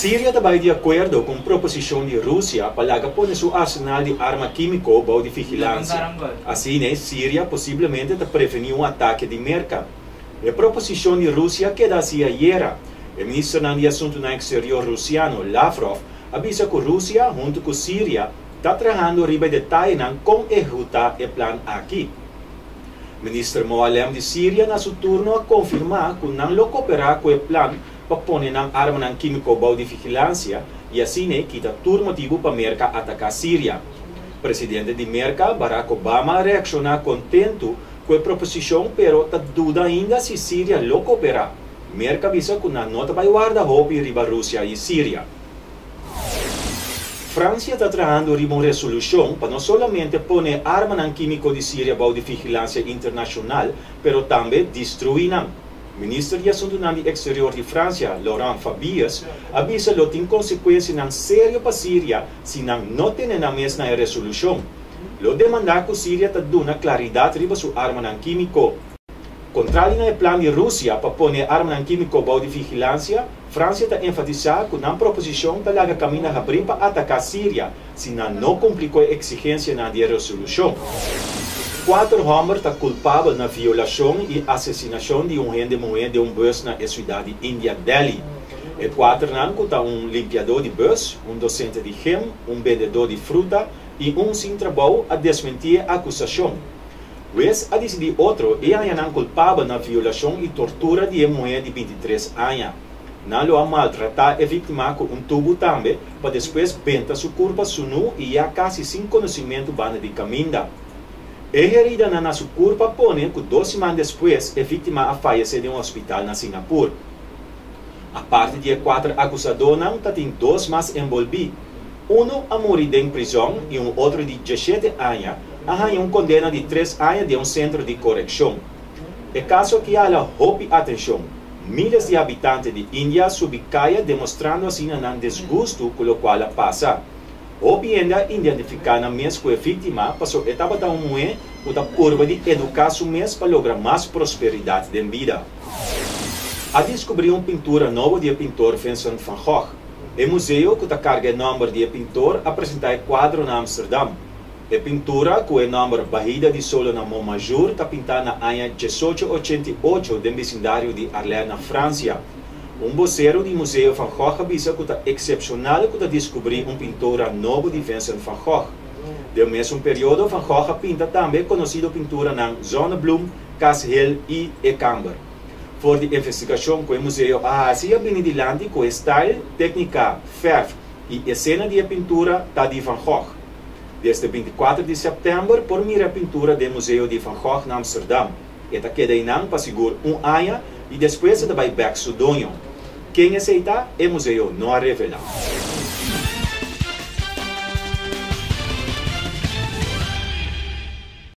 Síria está de acordo com proposição de Rússia para pôr seu arsenal de arma químico para de vigilância. Assim, né, Síria possivelmente está prevenir um ataque de merca. A proposição de Rússia queda assim ayer. O ministro de Assuntos Exterior russiano, Lavrov, avisa que Rússia, junto com Síria, está trabalhando riba detalhes como executar o plano aqui. O ministro Moalem de Síria, na seu turno, confirmar que não lo cooperar com o plano papone ng arma ng bao de vigilância e assim kita tur motivo para Merca atacar Síria. Presidente de Merca, Barack Obama, reacciona contento com a proposição, pero ta duda ainda se Síria lo coopera. Merca visa que na nota vai guarda hopi riba Rússia e Síria. França está trabalhando riba uma resolução para não somente pôr arma ng químico de Síria bao de vigilância internacional, pero também destruir Ministro de Assuntos Exterior de França, Laurent Fabius, avisa que tem consequências não sério para Síria se não não tem na mesma resolução. Lo demanda que Síria te dê claridade sobre sua arma não químico. Contrário ao plano de Rússia para pôr arma não químico para de vigilância, França está enfatizando que na proposição está larga caminho a abrir para atacar Síria, se não não complicou a exigência na resolução. Quatro homens estão culpados na violação e assassinação de um rende mulher de um bus na cidade de India, Delhi. E quatro não estão um limpiador de bus, um docente de gem, um vendedor de fruta e um sem trabalho a desmentir a acusação. Wes a decidir outro e ainda não culpado na violação e tortura de uma mulher de 23 anos. Não lo a maltratar a vítima com um tubo também, para depois benta sua corpo sunu e há quase sem conhecimento banda de caminho. A herida na nossa curva pone que duas semanas depois a vítima a falecer em um hospital na Singapura. A parte de quatro acusadores não tem dois mais envolvidos. Um a morrer em prisão e um outro de 17 anos arranha uma condena de 3 anos de um centro de correção. É caso que há hope atenção. Milhares de habitantes de Índia subcaia demonstrando assim um desgosto com o qual passa. Obienda identificar na mês com a vítima, passou etapa da mulher, o da curva de educar o mês para lograr mais prosperidade de vida. A descobrir uma pintura nova de pintor Vincent van Gogh. O museu que carga o nome de pintor apresenta o quadro na Amsterdam. A pintura, com o nome Bahida de Solo na Montmajour, está pintada na ano 1888 do vecindário de Arles, na França. Um vocero do Museu Van Gogh avisa que é excepcional que descobrir um pintura novo de Vincent Van Gogh. Do mesmo período, Van Gogh pinta também conhecida pintura na Zonnebloem, Hill e Ekamber. Voor de investigação com o museu, a Asia benedilante com style, técnica, verf e cena de pintura da de Van Gogh. Desde 24 de setembro, por mira pintura do Museu de Van Gogh na Amsterdam. Esta queda para segurar um ano e depois vai back sudonho. Quem aceitar é museu, não a revelar.